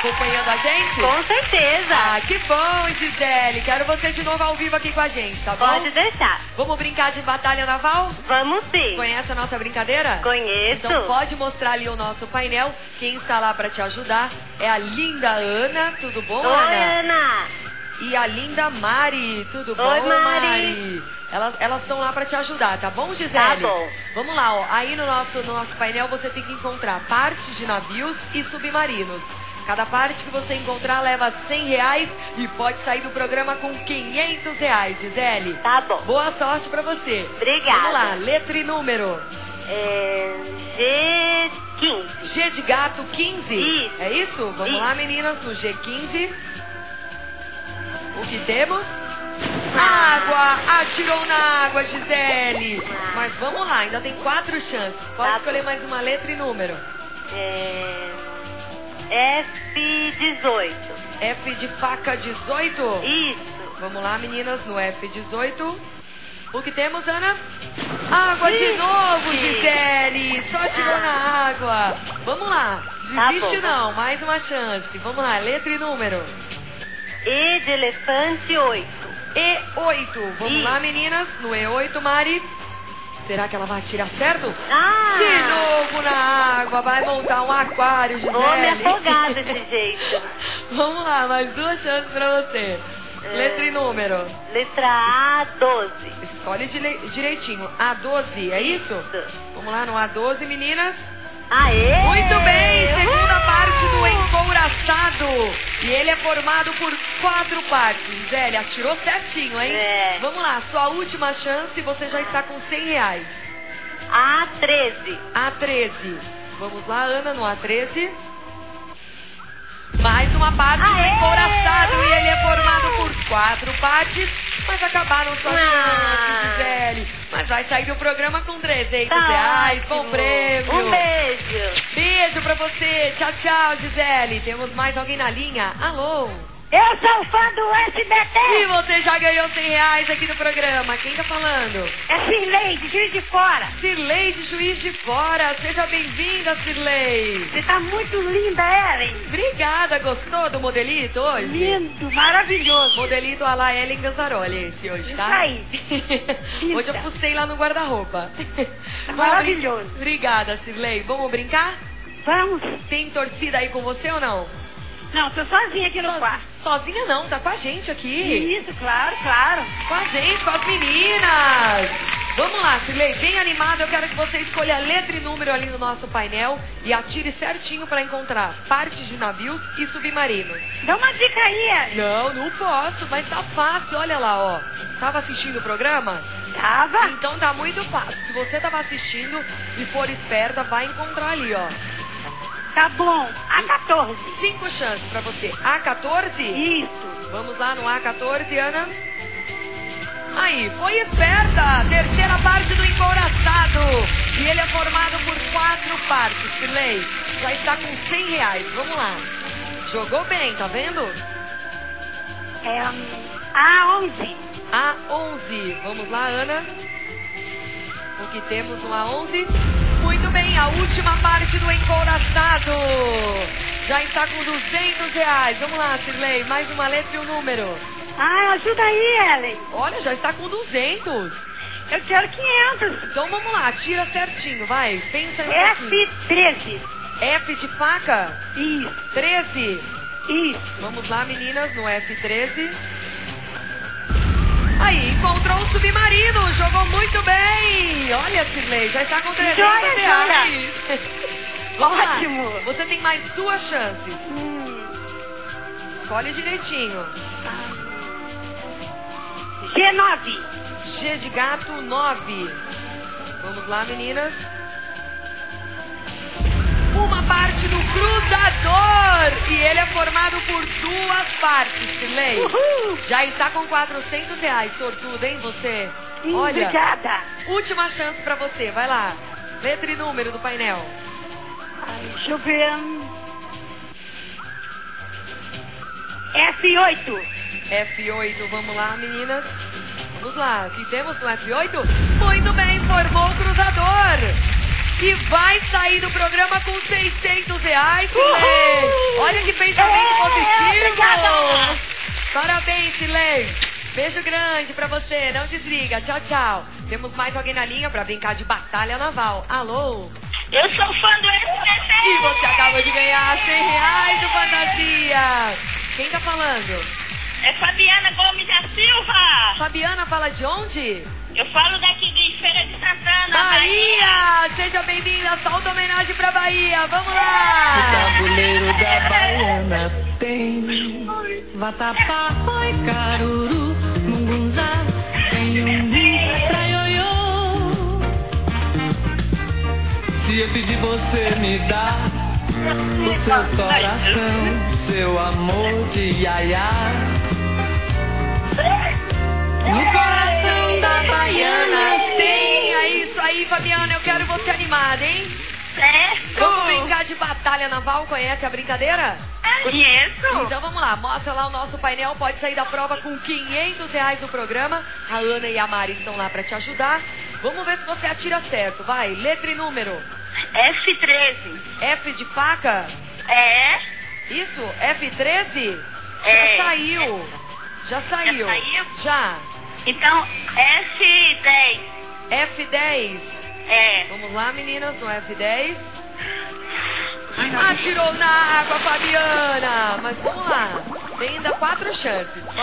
acompanhando a gente? Com certeza. Ah, que bom, Gisele. Quero você de novo ao vivo aqui com a gente, tá bom? Pode deixar. Vamos brincar de batalha naval? Vamos sim. Conhece a nossa brincadeira? Conheço. Então pode mostrar ali o nosso painel. Quem está lá para te ajudar é a linda Ana. Tudo bom, Oi, Ana? Ana. E a linda Mari. Tudo bom, Oi, Mari. Elas elas estão lá para te ajudar, tá bom, Gisele? Tá bom. Vamos lá, ó. Aí no nosso, no nosso painel você tem que encontrar partes de navios e submarinos. Cada parte que você encontrar leva 100 reais e pode sair do programa com 500 reais, Gisele. Tá bom. Boa sorte para você. Obrigada. Vamos lá, letra e número. É, G15. G de gato 15. Isso. É isso? Vamos Isso. lá, meninas, no G15. O que temos? Água! Atirou na água, Gisele! Mas vamos lá, ainda tem quatro chances. Pode Tá escolher mais uma letra e número. É, F18. F de faca 18. Isso. Vamos lá, meninas, no F18. O que temos, Ana? Água de Ixi. novo, Gisele! Só tirou Ah. na água. Vamos lá. Tá Desiste bom. não, mais uma chance. Vamos lá, letra e número. E de elefante 8. E8. Vamos Ih. lá, meninas, no E8, Mari. Será que ela vai atirar certo? Ah! De novo na água, vai montar um aquário, Gisele. Vou me afogar desse jeito. Vamos lá, mais duas chances pra você. É. Letra e número. Letra A, 12. Escolhe dire- direitinho. A12, é isso? Vamos lá no A12, meninas. Aê! Muito bem, segunda Uhul! parte do encouraçado. E ele é formado por quatro partes. Gisele, atirou certinho, hein? É. Vamos lá, sua última chance, você já está com 100 reais. A, 13. A13. Vamos lá, Ana, no A13. Mais uma parte do encouraçado e ele é formado por quatro partes, mas acabaram suas Ah. chances, Gisele. Mas vai sair do programa com 300 Tá reais, bom ótimo. prêmio. Um beijo. Beijo pra você. Tchau, tchau, Gisele. Temos mais alguém na linha? Alô? Eu sou fã do E SBT. você já ganhou 100 reais aqui no programa. Quem tá falando? É Cirlei, de Juiz de Fora. Cirlei de Juiz de Fora. Seja bem-vinda, Cirlei. Você tá muito linda, Ellen. Obrigada. Gostou do modelito hoje? Lindo, maravilhoso. Modelito a la Ellen Ganzaroli esse hoje, tá? Isso aí. hoje eu pulsei lá no guarda-roupa. Vamos Maravilhoso. Obrigada, Cirlei. Vamos brincar? Vamos. Tem torcida aí com você ou não? Não, tô sozinha aqui no quarto. Sozinha não, tá com a gente aqui. Isso, claro, claro. Com a gente, com as meninas. Vamos lá, Cirlei, bem animada. Eu quero que você escolha a letra e número ali no nosso painel e atire certinho para encontrar partes de navios e submarinos. Dá uma dica aí. Não, não posso, mas tá fácil. Olha lá, ó. Tava assistindo o programa? Tava? Então tá muito fácil. Se você tava assistindo e for esperta, vai encontrar ali, ó. Tá bom. A 14. Cinco chances pra você. A14? Isso. Vamos lá no A14, Ana. Aí, foi esperta! Terceira parte do encouraçado. E ele é formado por quatro partes, Cirlei. Já está com 100 reais. Vamos lá. Jogou bem, tá vendo? É hum, a 11. A11. Vamos lá, Ana. O que temos no A11? Muito bem, a última parte do encouraçado. Já está com 200 reais. Vamos lá, Cirlei. Mais uma letra e um número. Ah, ajuda aí, Ellen. Olha, já está com 200. Eu quero 500. Então vamos lá, tira certinho, vai. Pensa aí um pouquinho. F13. F de faca, Isso, 13. isso. Vamos lá, meninas, no F13. Aí, encontrou o submarino, jogou muito bem. Olha, Cirlei, já está com 300 Joia, reais. Vamos lá. Ótimo. Você tem mais duas chances. Hum, Escolhe direitinho. G9. G de gato, 9. Vamos lá, meninas. Uma parte do cruzador. E ele é formado por duas partes. Uhul. Já está com 400 reais. Sortudo, hein, você? Olha, Obrigada. última chance pra você. Vai lá. Letra e número do painel. Ai, deixa eu ver. hum. F8. F8, vamos lá, meninas. Vamos lá, o que temos no F8? Muito bem, formou o cruzador. e vai sair do programa com 600 reais, Silei. Olha que pensamento positivo. obrigada. Parabéns, Silei. Beijo grande pra você. Não desliga. Tchau, tchau. Temos mais alguém na linha pra brincar de batalha naval. Alô? Eu sou fã do SBT. E você acaba de ganhar 100 reais do Fantasia. Quem tá falando? É Fabiana Gomes da Silva. Fabiana fala de onde? Eu falo daqui de Feira de Santana, Bahia! Seja bem-vinda, solta homenagem pra Bahia, vamos O lá! tabuleiro da baiana tem Vatapá, oi, caruru, Pra ioiô Se eu pedir você me dá O seu coração, seu amor de iaiá No coração da Baiana tem, é isso aí, Fabiana, eu quero você animada, hein? Certo. Vamos brincar de batalha naval, conhece a brincadeira? Conheço. Então vamos lá, mostra lá o nosso painel, pode sair da prova com 500 reais no programa. A Ana e a Mari estão lá pra te ajudar. Vamos ver se você atira certo, vai, letra e número. F13. F de faca, É. isso, F13? É. Já saiu, já saiu. saiu? Já. Então, F10. F10. É. Vamos lá, meninas, no F10. Atirou na água, Fabiana. Mas vamos lá. Tem ainda quatro chances.